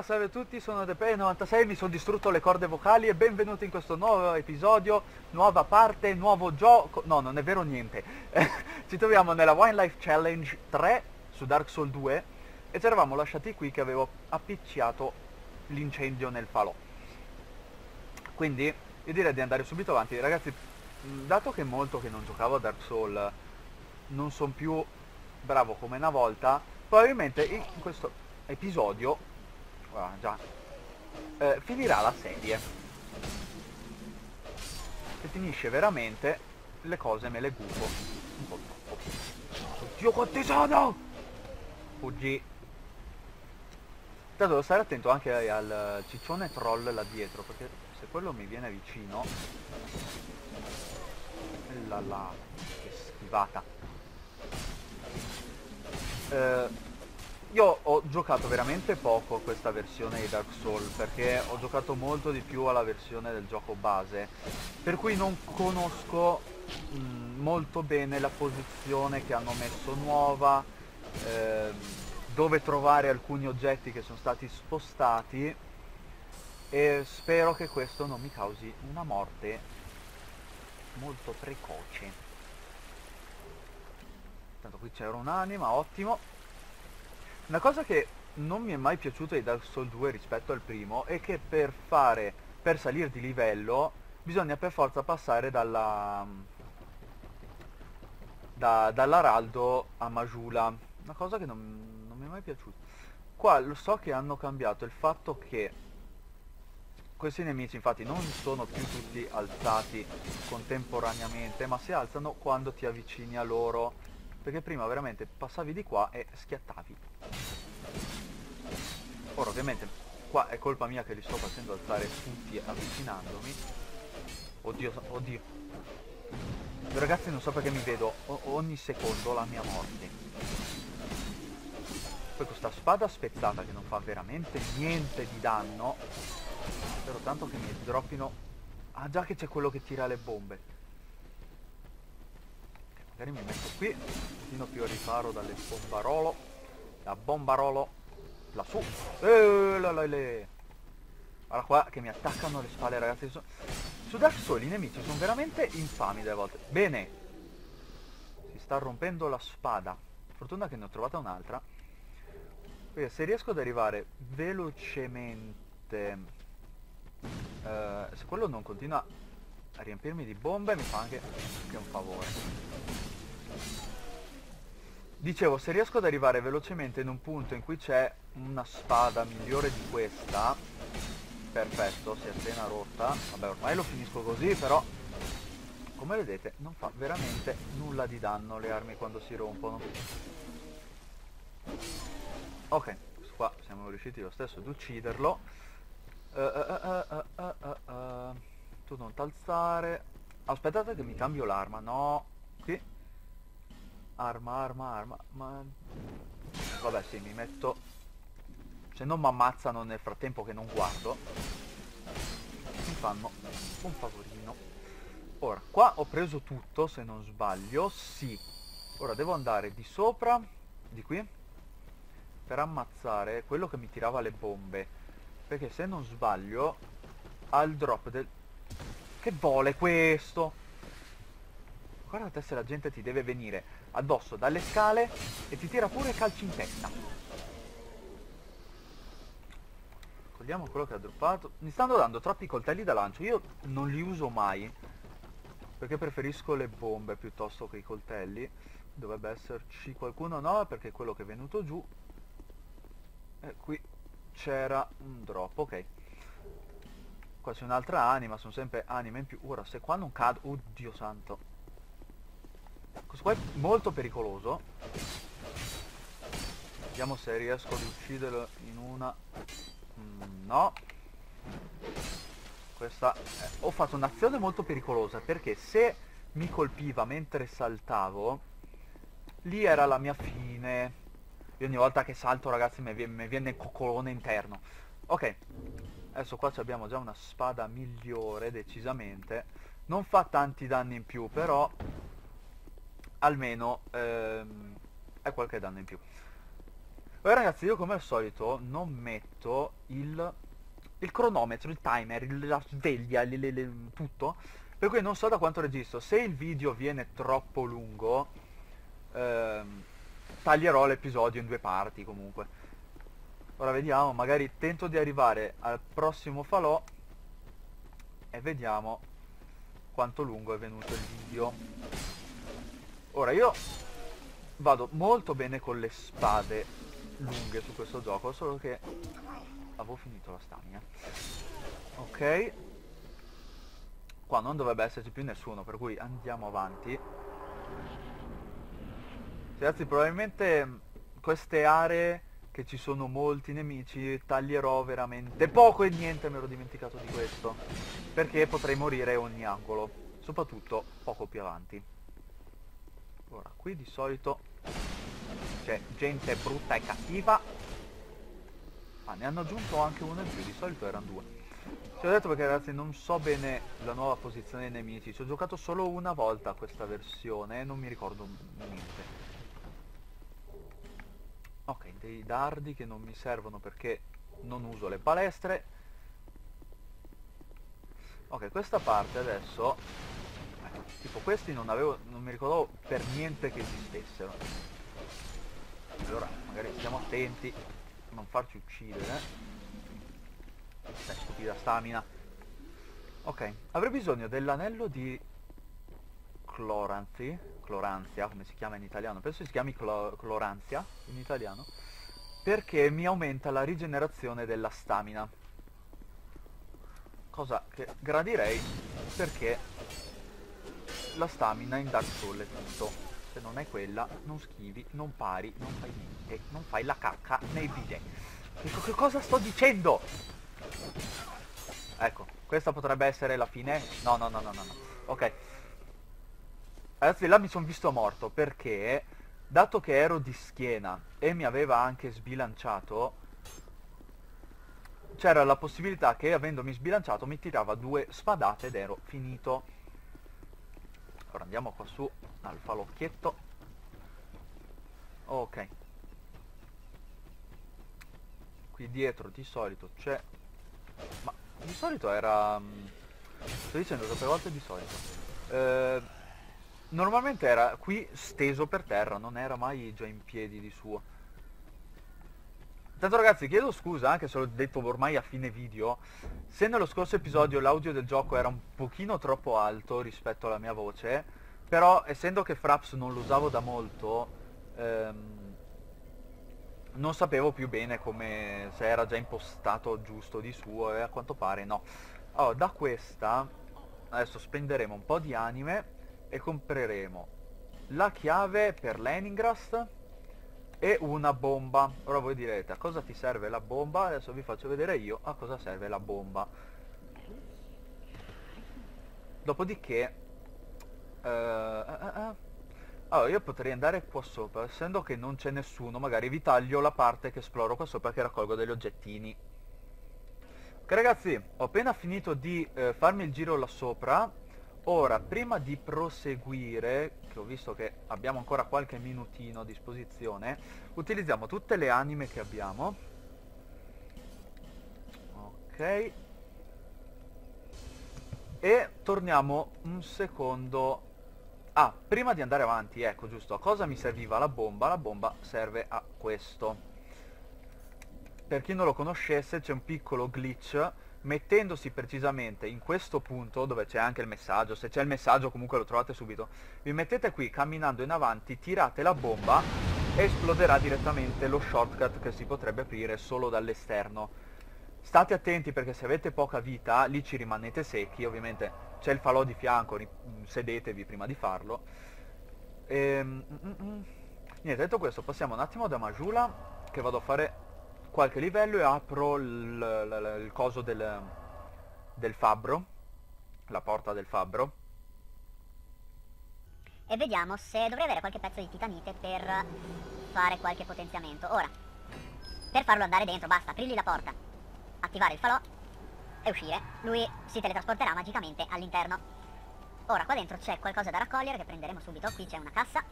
Salve a tutti, sono DePay96, mi sono distrutto le corde vocali e benvenuti in questo nuovo episodio, nuova parte, nuovo gioco... No, non è vero niente. Ci troviamo nella Wine Life Challenge 3 su Dark Souls 2 e ci eravamo lasciati qui che avevo appicciato l'incendio nel falò. Quindi io direi di andare subito avanti. Ragazzi, dato che molto che non giocavo a Dark Souls, non sono più bravo come una volta, probabilmente in questo episodio ah, già, eh, finirà la serie. Se finisce veramente, le cose me le gufo un po' troppo. Oddio quanti sono! Fuggi. Tanto devo stare attento anche al ciccione troll là dietro, perché se quello mi viene vicino... La la, che schivata. Eh, io ho giocato veramente poco questa versione di Dark Souls perché ho giocato molto di più alla versione del gioco base per cui non conosco mh, mm, molto bene la posizione che hanno messo nuova eh, dove trovare alcuni oggetti che sono stati spostati e spero che questo non mi causi una morte molto precoce. Tanto qui c'era un'anima ottimo una cosa che non mi è mai piaciuta di Dark Souls 2 rispetto al primo è che per fare, per salire di livello, bisogna per forza passare dalla, da, dall'Araldo a Majula. Una cosa che non, non mi è mai piaciuta. Qua lo so che hanno cambiato il fatto che questi nemici infatti non sono più tutti alzati contemporaneamente, ma si alzano quando ti avvicini a loro perché prima veramente passavi di qua e schiattavi ora ovviamente qua è colpa mia che li sto facendo alzare tutti avvicinandomi. Oddio oddio. Ragazzi non so perché mi vedo ogni secondo la mia morte. Poi questa spada spezzata che non fa veramente niente di danno. Spero tanto che mi droppino. Ah già che c'è quello che tira le bombe. Magari mi metto qui. Un pochino più a riparo dalle bombarolo da bombarolo lassù. Eh, la, le. guarda qua che mi attaccano alle spalle ragazzi. Su Dark Souls i nemici sono veramente infami delle volte. Bene. Si sta rompendo la spada. Fortuna che ne ho trovata un'altra. Se riesco ad arrivare velocemente eh, se quello non continua a riempirmi di bombe mi fa anche, anche un favore Dicevo, se riesco ad arrivare velocemente in un punto in cui c'è una spada migliore di questa, perfetto, si è appena rotta, vabbè ormai lo finisco così, però come vedete non fa veramente nulla di danno le armi quando si rompono. Ok, qua siamo riusciti lo stesso ad ucciderlo. Uh, uh, uh, tu non t'alzare. Aspettate che mi cambio l'arma, no, Arma, arma, arma, ma... Vabbè sì, mi metto... Se non mi ammazzano nel frattempo che non guardo, mi fanno un favorino. Ora, qua ho preso tutto, se non sbaglio, sì. Ora devo andare di sopra, di qui, per ammazzare quello che mi tirava le bombe. Perché se non sbaglio, al drop del... Che vuole questo? Guarda te se la gente ti deve venire addosso dalle scale e ti tira pure calci in testa. Cogliamo quello che ha droppato. Mi stanno dando troppi coltelli da lancio. Io non li uso mai. Perché preferisco le bombe piuttosto che i coltelli. Dovrebbe esserci qualcuno. No, perché quello che è venuto giù. E qui c'era un drop. Ok. Qua c'è un'altra anima. Sono sempre anime in più. Ora, se qua non cado... Oddio santo. Questo qua è molto pericoloso. Vediamo se riesco ad ucciderlo in una... Mm, no. Questa... Ho fatto un'azione molto pericolosa perché se mi colpiva mentre saltavo, lì era la mia fine. Io ogni volta che salto ragazzi mi viene il coccolone interno. Ok. Adesso qua abbiamo già una spada migliore decisamente. Non fa tanti danni in più però almeno ehm, è qualche danno in più. Poi ragazzi io come al solito non metto il, il cronometro, il timer, il- la sveglia, le- le- le- tutto. Per cui non so da quanto registro. Se il video viene troppo lungo, ehm, taglierò l'episodio in due parti comunque. Ora vediamo, magari tento di arrivare al prossimo falò e vediamo quanto lungo è venuto il video. Ora io vado molto bene con le spade lunghe su questo gioco, solo che avevo finito la stamina. Ok. Qua non dovrebbe esserci più nessuno, per cui andiamo avanti. Ragazzi, probabilmente queste aree che ci sono molti nemici taglierò veramente poco e niente, mi ero dimenticato di questo. Perché potrei morire a ogni angolo, soprattutto poco più avanti. Ora, qui di solito c'è gente brutta e cattiva. Ah, ne hanno aggiunto anche uno in più, di solito erano due. Ci ho detto perché ragazzi non so bene la nuova posizione dei nemici, ci ho giocato solo una volta questa versione e non mi ricordo niente. Ok, dei dardi che non mi servono perché non uso le palestre. Ok, questa parte adesso... tipo questi non avevo... non mi ricordavo per niente che esistessero. Allora, magari stiamo attenti a non farci uccidere. Dai, stupida stamina. Ok, avrei bisogno dell'anello di Cloranzi, Cloranzia, come si chiama in italiano, penso si chiami Clo- Cloranzia in italiano, perché mi aumenta la rigenerazione della stamina. Cosa che gradirei perché la stamina in Dark Souls è tutto. Se non è quella, non schivi, non pari, non fai niente, non fai la cacca nei bidet. Dico, che cosa sto dicendo? Ecco, questa potrebbe essere la fine? No, no, no, no, no, no. Ok. Ragazzi, là mi sono visto morto perché, dato che ero di schiena e mi aveva anche sbilanciato, c'era la possibilità che avendomi sbilanciato mi tirava due spadate ed ero finito. Ora andiamo qua su al falocchietto. Ok. Qui dietro di solito c'è... Ma di solito era... mm, Sto dicendo troppe volte di solito. Eh, normalmente era qui steso per terra, non era mai già in piedi di suo. Tanto ragazzi, chiedo scusa, anche se l'ho detto ormai a fine video, se nello scorso episodio l'audio del gioco era un pochino troppo alto rispetto alla mia voce, però essendo che Fraps non lo usavo da molto, ehm, non sapevo più bene come se era già impostato giusto di suo e a quanto pare no. Allora, da questa adesso spenderemo un po' di anime e compreremo la chiave per Leningrast e una bomba. Ora voi direte a cosa ti serve la bomba? Adesso vi faccio vedere io a cosa serve la bomba. Dopodiché eh, eh, eh, allora io potrei andare qua sopra, essendo che non c'è nessuno, magari vi taglio la parte che esploro qua sopra che raccolgo degli oggettini. Ok ragazzi, ho appena finito di eh, farmi il giro là sopra. Ora, prima di proseguire, che ho visto che abbiamo ancora qualche minutino a disposizione, utilizziamo tutte le anime che abbiamo. Ok. E torniamo un secondo Ah, prima di andare avanti, ecco giusto, a cosa mi serviva la bomba? La bomba serve a questo. Per chi non lo conoscesse c'è un piccolo glitch, mettendosi precisamente in questo punto dove c'è anche il messaggio, se c'è il messaggio comunque lo trovate subito, vi mettete qui camminando in avanti, tirate la bomba e esploderà direttamente lo shortcut che si potrebbe aprire solo dall'esterno. State attenti perché se avete poca vita, lì ci rimanete secchi, ovviamente c'è il falò di fianco, sedetevi prima di farlo. Ehm, mm, mm, mm. Niente, detto questo, passiamo un attimo da Majula, che vado a fare qualche livello e apro il, coso del, del fabbro, la porta del fabbro. E vediamo se dovrei avere qualche pezzo di titanite per fare qualche potenziamento. Ora, per farlo andare dentro, basta aprirgli la porta, attivare il falò e uscire. Lui si teletrasporterà magicamente all'interno. Ora, qua dentro c'è qualcosa da raccogliere che prenderemo subito. Qui c'è una cassa.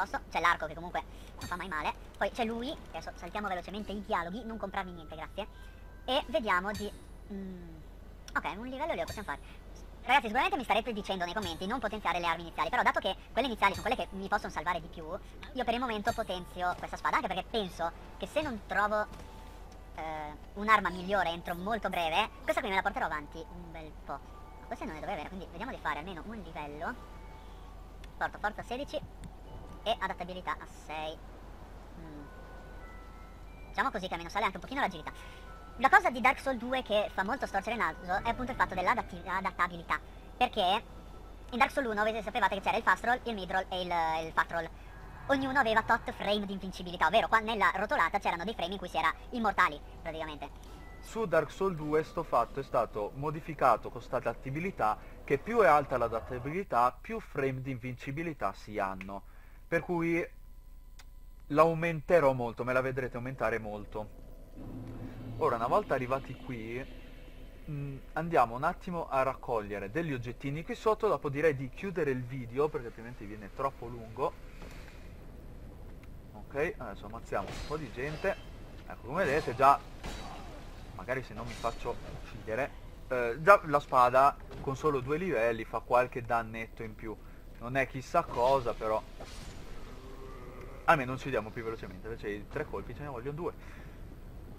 Posso. C'è l'arco che comunque non fa mai male. Poi c'è lui, adesso saltiamo velocemente i dialoghi, non comprarmi niente, grazie. E vediamo di... Mm, ok, un livello lo possiamo fare. Ragazzi, sicuramente mi starete dicendo nei commenti non potenziare le armi iniziali, però dato che quelle iniziali sono quelle che mi possono salvare di più, io per il momento potenzio questa spada, anche perché penso che se non trovo eh, un'arma migliore entro molto breve, questa qui me la porterò avanti un bel po'. Ma questa non ne dovrei avere, quindi vediamo di fare almeno un livello. Porto forza 16 e adattabilità a 6. Mm. Diciamo così che almeno sale anche un pochino l'agilità. La cosa di Dark Souls 2 che fa molto storcere il naso è appunto il fatto dell'adattabilità. Perché in Dark Souls 1 avete, sapevate che c'era il fast roll, il mid roll e il, il fat roll. Ognuno aveva tot frame di invincibilità, ovvero qua nella rotolata c'erano dei frame in cui si era immortali, praticamente. Su Dark Souls 2 sto fatto è stato modificato con sta adattabilità che più è alta l'adattabilità più frame di invincibilità si hanno. Per cui l'aumenterò molto, me la vedrete aumentare molto. Ora, una volta arrivati qui, mh, mm, andiamo un attimo a raccogliere degli oggettini qui sotto, dopo direi di chiudere il video, perché altrimenti viene troppo lungo. Ok, adesso ammazziamo un po' di gente. Ecco, come vedete già, magari se non mi faccio uccidere, eh, già la spada con solo due livelli fa qualche dannetto in più. Non è chissà cosa, però... Almeno uccidiamo più velocemente, invece i tre colpi ce ne vogliono due.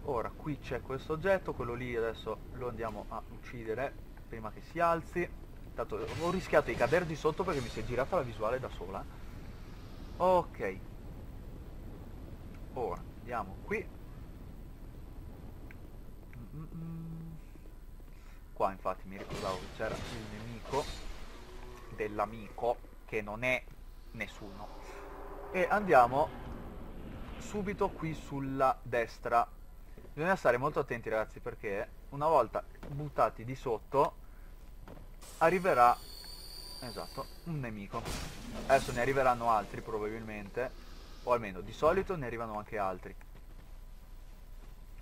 Ora qui c'è questo oggetto quello lì adesso lo andiamo a uccidere prima che si alzi. Intanto ho rischiato di cadere di sotto perché mi si è girata la visuale da sola. Ok. Ora andiamo qui. Qua infatti mi ricordavo che c'era il nemico dell'amico che non è nessuno e andiamo subito qui sulla destra Bisogna stare molto attenti ragazzi perché una volta buttati di sotto arriverà, esatto, un nemico. Adesso ne arriveranno altri probabilmente, o almeno di solito ne arrivano anche altri.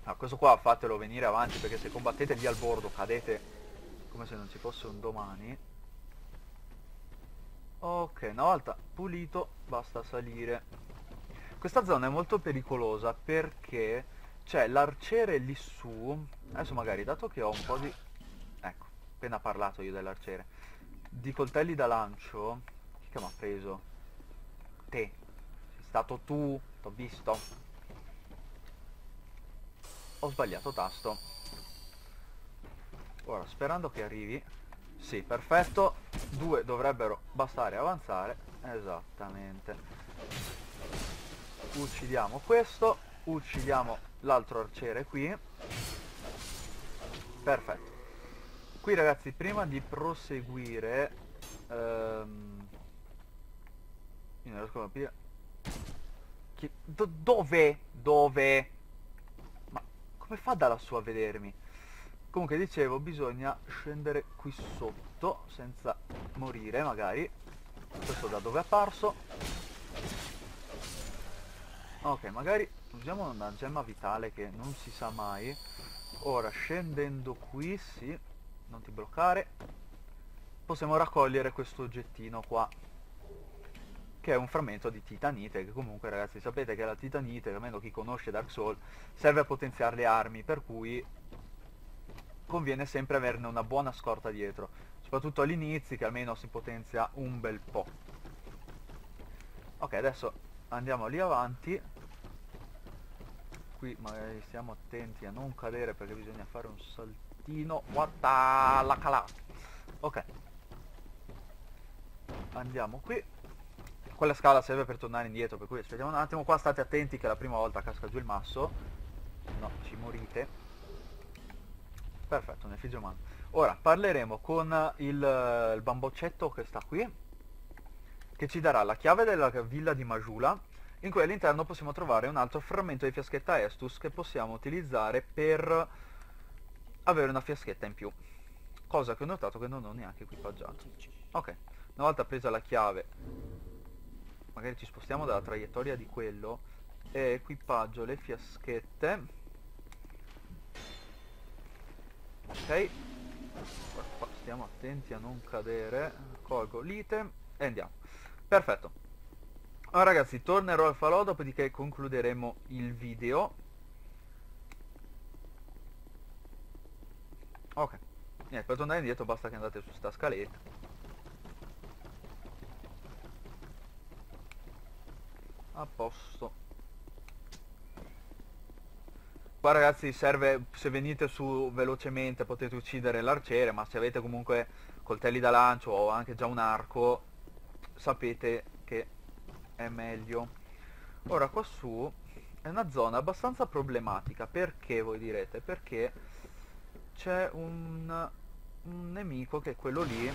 Ah, questo qua fatelo venire avanti perché se combattete lì al bordo cadete come se non ci fosse un domani. Ok, una volta pulito basta salire. Questa zona è molto pericolosa perché c'è l'arciere lì su. Adesso magari dato che ho un po' di ecco appena parlato io dell'arciere. Di coltelli da lancio chi che mi ha preso? Te. Sei stato tu t'ho visto. Ho sbagliato tasto. Ora sperando che arrivi sì perfetto. Due dovrebbero bastare avanzare. Esattamente. Uccidiamo questo. Uccidiamo l'altro arciere qui. Perfetto. Qui ragazzi prima di proseguire ehm, io non riesco a capire. Do, dove? dove? ma come fa da lassù a vedermi? Comunque dicevo bisogna scendere qui sotto senza morire magari. Questo da dove è apparso? Ok magari usiamo una gemma vitale che non si sa mai. Ora scendendo qui sì non ti bloccare. Possiamo raccogliere questo oggettino qua che è un frammento di titanite che comunque ragazzi sapete che la titanite almeno chi conosce Dark Souls serve a potenziare le armi per cui conviene sempre averne una buona scorta dietro soprattutto all'inizio che almeno si potenzia un bel po' ok adesso andiamo lì avanti. Qui magari stiamo attenti a non cadere perché bisogna fare un saltino. Guarda la calà ok. Andiamo qui. Quella scala serve per tornare indietro per cui aspettiamo un attimo. Qua state attenti che la prima volta casca giù il masso. No ci morite perfetto nel figlio umano ora parleremo con il, il bamboccetto che sta qui che ci darà la chiave della villa di Majula. In cui all'interno possiamo trovare un altro frammento di fiaschetta Estus che possiamo utilizzare per avere una fiaschetta in più. Cosa che ho notato che non ho neanche equipaggiato. Ok, una volta presa la chiave magari ci spostiamo dalla traiettoria di quello e equipaggio le fiaschette ok stiamo attenti a non cadere colgo l'item e andiamo perfetto Allora ragazzi, tornerò al falò, dopodiché concluderemo il video. Ok. Niente, per tornare indietro basta che andate su sta scaletta. A posto. Qua ragazzi serve, se venite su velocemente potete uccidere l'arciere, ma se avete comunque coltelli da lancio o anche già un arco, sapete che è meglio. Ora qua su è una zona abbastanza problematica, perché voi direte? Perché c'è un, un nemico che è quello lì.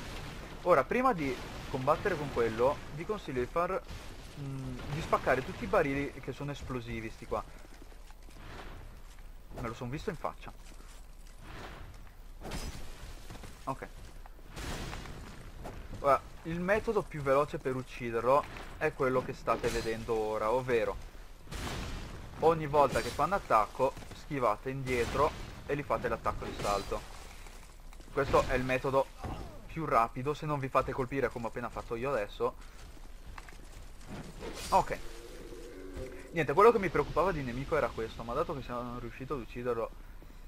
Ora, prima di combattere con quello, vi consiglio di far... Mh, di spaccare tutti i barili che sono esplosivi, sti qua. Me lo sono visto in faccia. Ok. Ora, il metodo più veloce per ucciderlo è quello che state vedendo ora, ovvero ogni volta che fanno attacco schivate indietro e gli fate l'attacco di salto. Questo è il metodo più rapido se non vi fate colpire come ho appena fatto io adesso. Ok. Niente, quello che mi preoccupava di nemico era questo, ma dato che sono riuscito ad ucciderlo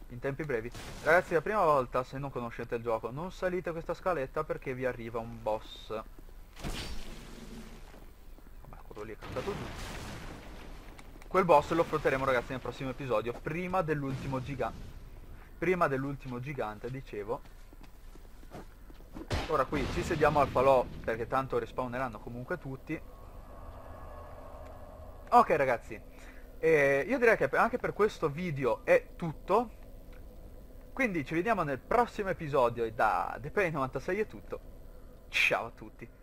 in tempi brevi. Ragazzi, la prima volta, se non conoscete il gioco, non salite questa scaletta perché vi arriva un boss. Vabbè, quello lì è cascato giù. Quel boss lo affronteremo ragazzi nel prossimo episodio, prima dell'ultimo gigante. Prima dell'ultimo gigante, dicevo. Ora qui ci sediamo al falò perché tanto respawneranno comunque tutti. Ok ragazzi, eh, io direi che anche per questo video è tutto. Quindi ci vediamo nel prossimo episodio e da ThePay96 è tutto. Ciao a tutti.